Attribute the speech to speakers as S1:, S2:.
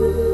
S1: You.